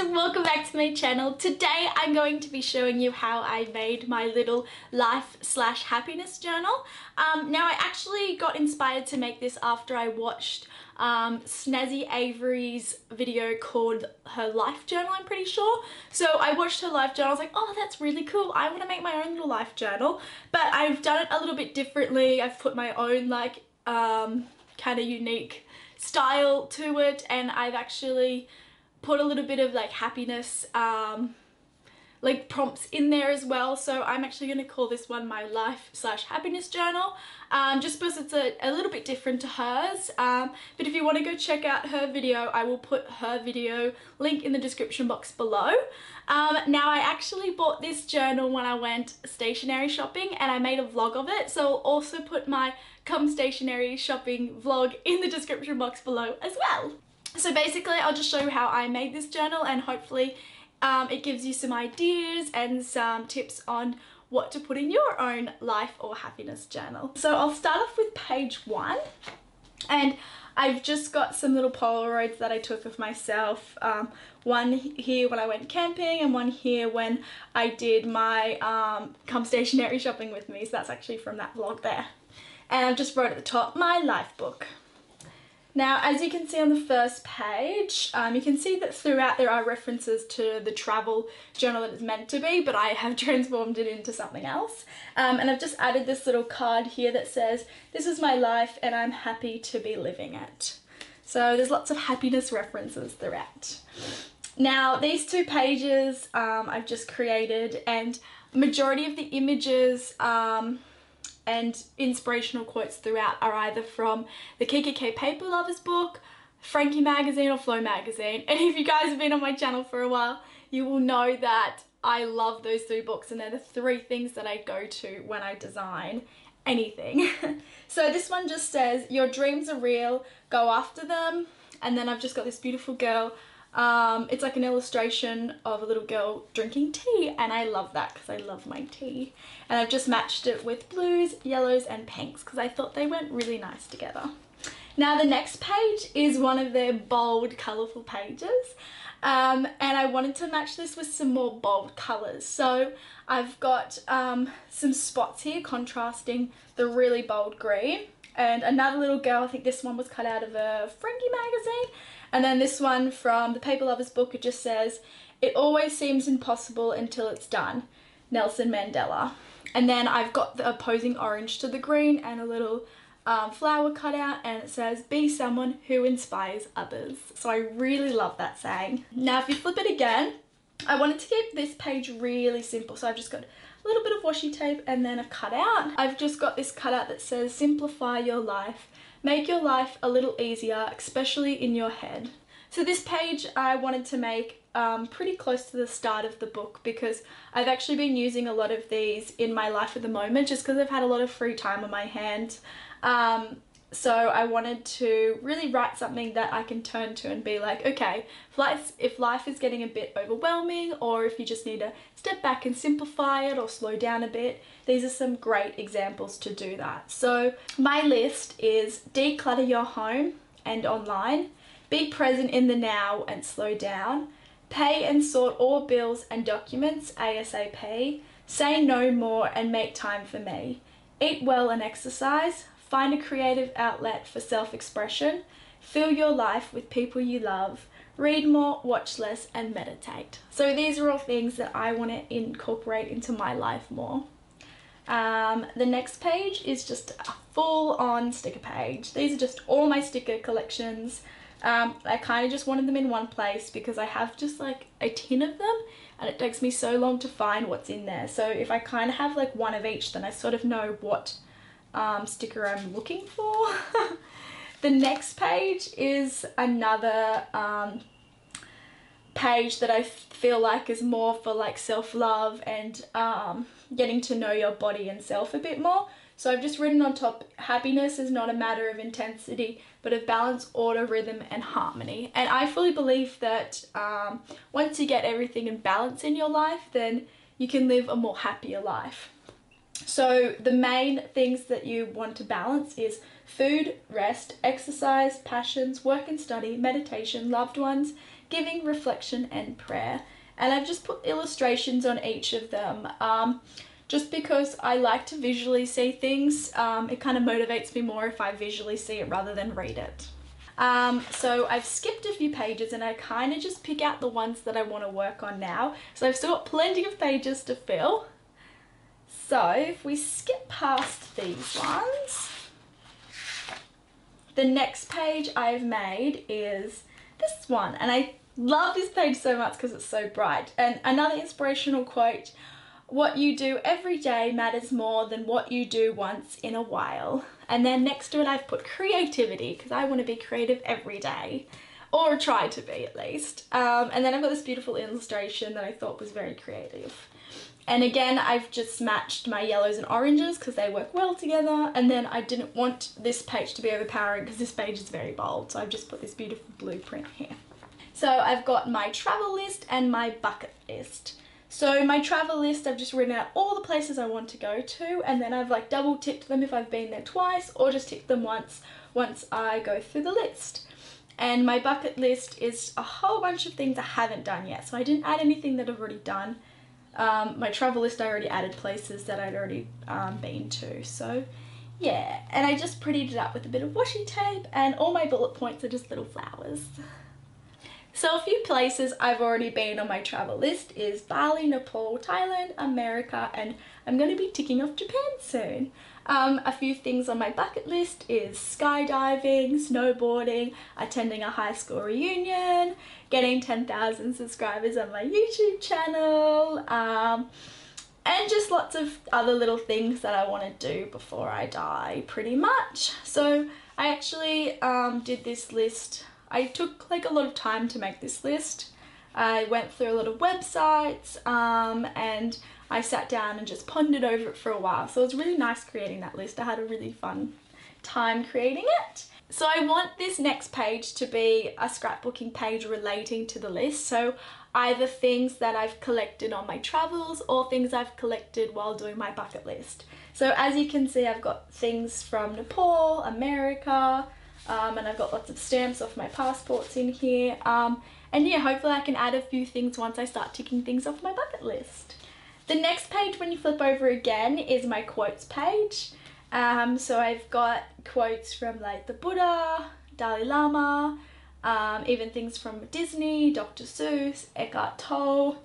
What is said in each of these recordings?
and welcome back to my channel. Today I'm going to be showing you how I made my little life slash happiness journal. Um, now I actually got inspired to make this after I watched um, Snazzy Avery's video called her life journal I'm pretty sure. So I watched her life journal, I was like oh that's really cool, I want to make my own little life journal. But I've done it a little bit differently, I've put my own like um, kind of unique style to it and I've actually put a little bit of like happiness um, like prompts in there as well. So I'm actually going to call this one my life slash happiness journal um, just because it's a, a, little bit different to hers. Um, but if you want to go check out her video I will put her video link in the description box below. Um, now I actually bought this journal when I went stationery shopping and I made a vlog of it. So I'll also put my come stationery shopping vlog in the description box below as well so basically I'll just show you how I made this journal and hopefully um, it gives you some ideas and some tips on what to put in your own life or happiness journal. So I'll start off with page one and I've just got some little Polaroids that I took of myself. Um, one here when I went camping and one here when I did my um, come stationery shopping with me. So that's actually from that vlog there. And I've just wrote at the top, my life book. Now, as you can see on the first page, um, you can see that throughout there are references to the travel journal that it's meant to be, but I have transformed it into something else. Um, and I've just added this little card here that says, this is my life and I'm happy to be living it. So there's lots of happiness references throughout. Now, these two pages um, I've just created and majority of the images um, and inspirational quotes throughout are either from the Kikki.K Paper Lovers book, Frankie magazine or Flow magazine. And if you guys have been on my channel for a while, you will know that I love those three books and they're the three things that I go to when I design anything. so this one just says, your dreams are real, go after them. And then I've just got this beautiful girl um, it's like an illustration of a little girl drinking tea and I love that because I love my tea. And I've just matched it with blues, yellows and pinks because I thought they went really nice together. Now the next page is one of their bold colourful pages um, and I wanted to match this with some more bold colours. So I've got um, some spots here contrasting the really bold green and another little girl, I think this one was cut out of a Frankie magazine and then this one from the Paper Lovers book, it just says, it always seems impossible until it's done. Nelson Mandela. And then I've got the opposing orange to the green and a little um, flower cut out and it says, be someone who inspires others. So I really love that saying. Now if you flip it again, I wanted to keep this page really simple. So I've just got a little bit of washi tape and then a cutout. I've just got this cutout that says, simplify your life Make your life a little easier, especially in your head. So this page I wanted to make um, pretty close to the start of the book because I've actually been using a lot of these in my life at the moment just because I've had a lot of free time on my hands. Um, so I wanted to really write something that I can turn to and be like, okay, if life, if life is getting a bit overwhelming or if you just need to step back and simplify it or slow down a bit, these are some great examples to do that. So my list is declutter your home and online, be present in the now and slow down, pay and sort all bills and documents ASAP, say no more and make time for me, eat well and exercise, Find a creative outlet for self-expression. Fill your life with people you love. Read more, watch less, and meditate. So these are all things that I want to incorporate into my life more. Um, the next page is just a full-on sticker page. These are just all my sticker collections. Um, I kind of just wanted them in one place because I have just like a tin of them and it takes me so long to find what's in there. So if I kind of have like one of each then I sort of know what um, sticker I'm looking for. the next page is another um, page that I feel like is more for like self-love and um, getting to know your body and self a bit more. So I've just written on top, happiness is not a matter of intensity, but of balance, order, rhythm, and harmony. And I fully believe that um, once you get everything in balance in your life, then you can live a more happier life. So the main things that you want to balance is food, rest, exercise, passions, work and study, meditation, loved ones, giving, reflection, and prayer. And I've just put illustrations on each of them. Um, just because I like to visually see things. Um, it kind of motivates me more if I visually see it rather than read it. Um, so I've skipped a few pages and I kind of just pick out the ones that I want to work on now. So I've still got plenty of pages to fill. So if we skip past these ones, the next page I've made is this one and I love this page so much because it's so bright. And another inspirational quote what you do every day matters more than what you do once in a while. And then next to it I've put creativity because I want to be creative every day. Or try to be at least. Um, and then I've got this beautiful illustration that I thought was very creative. And again, I've just matched my yellows and oranges because they work well together. And then I didn't want this page to be overpowering because this page is very bold. So I've just put this beautiful blueprint here. So I've got my travel list and my bucket list. So my travel list, I've just written out all the places I want to go to and then I've like double ticked them if I've been there twice or just ticked them once once I go through the list. And my bucket list is a whole bunch of things I haven't done yet. So I didn't add anything that I've already done. Um, my travel list, I already added places that I'd already um, been to. So yeah, and I just prettied it up with a bit of washi tape and all my bullet points are just little flowers. So a few places I've already been on my travel list is Bali, Nepal, Thailand, America, and I'm going to be ticking off Japan soon. Um, a few things on my bucket list is skydiving, snowboarding, attending a high school reunion, getting 10,000 subscribers on my YouTube channel, um, and just lots of other little things that I want to do before I die pretty much. So I actually um, did this list I took like a lot of time to make this list. I went through a lot of websites um, and I sat down and just pondered over it for a while. So it was really nice creating that list. I had a really fun time creating it. So I want this next page to be a scrapbooking page relating to the list. So either things that I've collected on my travels or things I've collected while doing my bucket list. So as you can see, I've got things from Nepal, America, um, and I've got lots of stamps off my passports in here. Um, and yeah, hopefully I can add a few things once I start ticking things off my bucket list. The next page when you flip over again is my quotes page. Um, so I've got quotes from like the Buddha, Dalai Lama, um, even things from Disney, Dr. Seuss, Eckhart Tolle,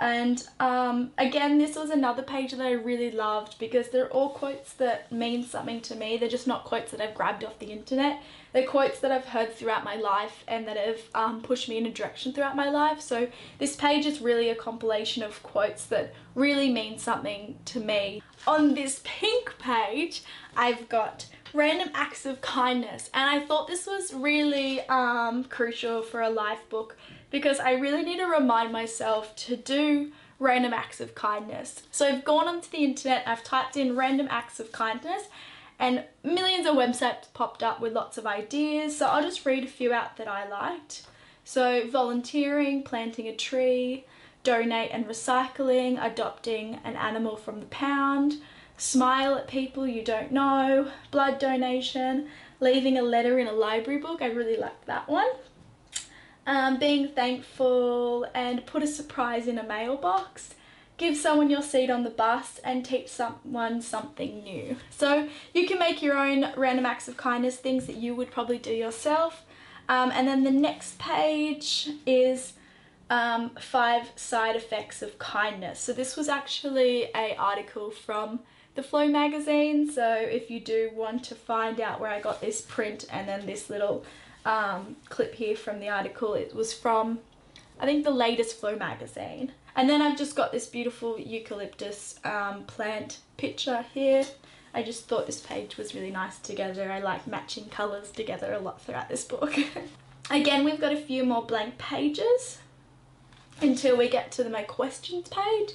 and um, again, this was another page that I really loved because they're all quotes that mean something to me. They're just not quotes that I've grabbed off the internet. They're quotes that I've heard throughout my life and that have um, pushed me in a direction throughout my life. So this page is really a compilation of quotes that really mean something to me. On this pink page, I've got random acts of kindness and I thought this was really um, crucial for a life book because I really need to remind myself to do random acts of kindness. So I've gone onto the internet, I've typed in random acts of kindness and millions of websites popped up with lots of ideas. So I'll just read a few out that I liked. So volunteering, planting a tree, donate and recycling, adopting an animal from the pound, smile at people you don't know, blood donation, leaving a letter in a library book. I really liked that one um, being thankful and put a surprise in a mailbox give someone your seat on the bus and teach someone something new. So you can make your own random acts of kindness, things that you would probably do yourself. Um, and then the next page is um, five side effects of kindness. So this was actually a article from the Flow magazine. So if you do want to find out where I got this print and then this little um, clip here from the article. It was from, I think, the latest Flow magazine. And then I've just got this beautiful eucalyptus um, plant picture here. I just thought this page was really nice together. I like matching colours together a lot throughout this book. Again, we've got a few more blank pages until we get to the my questions page.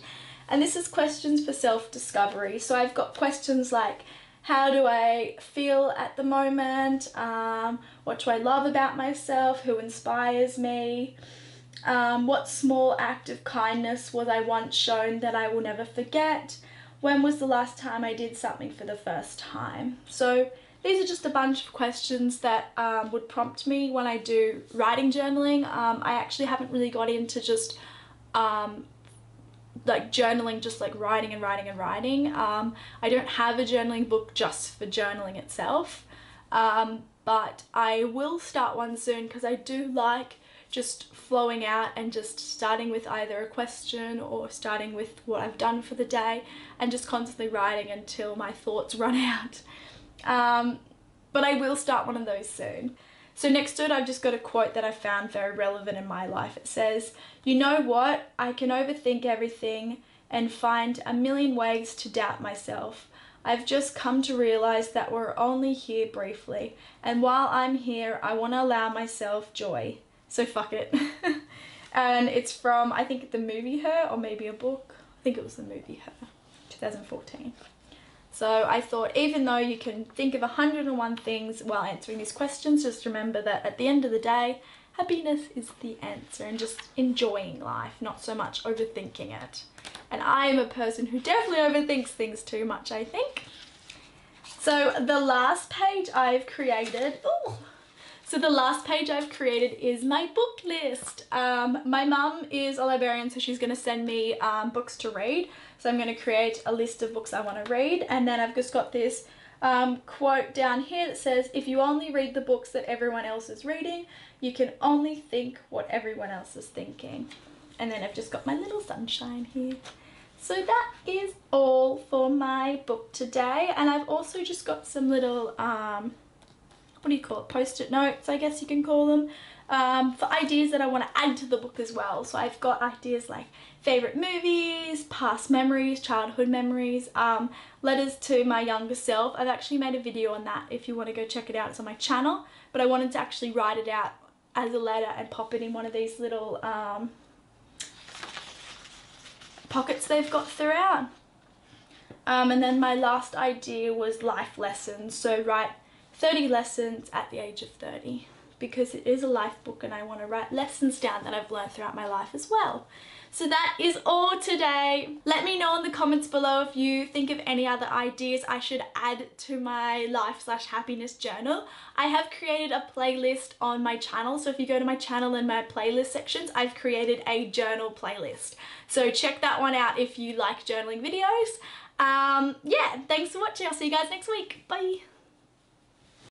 And this is questions for self-discovery. So I've got questions like, how do I feel at the moment, um, what do I love about myself, who inspires me, um, what small act of kindness was I once shown that I will never forget, when was the last time I did something for the first time. So these are just a bunch of questions that um, would prompt me when I do writing journaling. Um, I actually haven't really got into just um, like journaling, just like writing and writing and writing. Um, I don't have a journaling book just for journaling itself, um, but I will start one soon because I do like just flowing out and just starting with either a question or starting with what I've done for the day and just constantly writing until my thoughts run out. Um, but I will start one of those soon. So next to it, I've just got a quote that I found very relevant in my life. It says, you know what? I can overthink everything and find a million ways to doubt myself. I've just come to realize that we're only here briefly. And while I'm here, I want to allow myself joy. So fuck it. and it's from, I think, the movie Her or maybe a book. I think it was the movie Her, 2014. So I thought even though you can think of 101 things while answering these questions, just remember that at the end of the day, happiness is the answer and just enjoying life, not so much overthinking it. And I am a person who definitely overthinks things too much, I think. So the last page I've created, ooh, so the last page I've created is my book list. Um, my mum is a librarian, so she's going to send me um, books to read. So I'm going to create a list of books I want to read. And then I've just got this um, quote down here that says, if you only read the books that everyone else is reading, you can only think what everyone else is thinking. And then I've just got my little sunshine here. So that is all for my book today. And I've also just got some little um, what do you call it, post-it notes, I guess you can call them, um, for ideas that I want to add to the book as well. So I've got ideas like favourite movies, past memories, childhood memories, um, letters to my younger self. I've actually made a video on that if you want to go check it out. It's on my channel, but I wanted to actually write it out as a letter and pop it in one of these little um, pockets they've got throughout. Um, and then my last idea was life lessons. So write 30 lessons at the age of 30 because it is a life book and I want to write lessons down that I've learned throughout my life as well. So that is all today. Let me know in the comments below if you think of any other ideas I should add to my life slash happiness journal. I have created a playlist on my channel. So if you go to my channel in my playlist sections, I've created a journal playlist. So check that one out if you like journaling videos. Um, yeah, thanks for watching. I'll see you guys next week. Bye.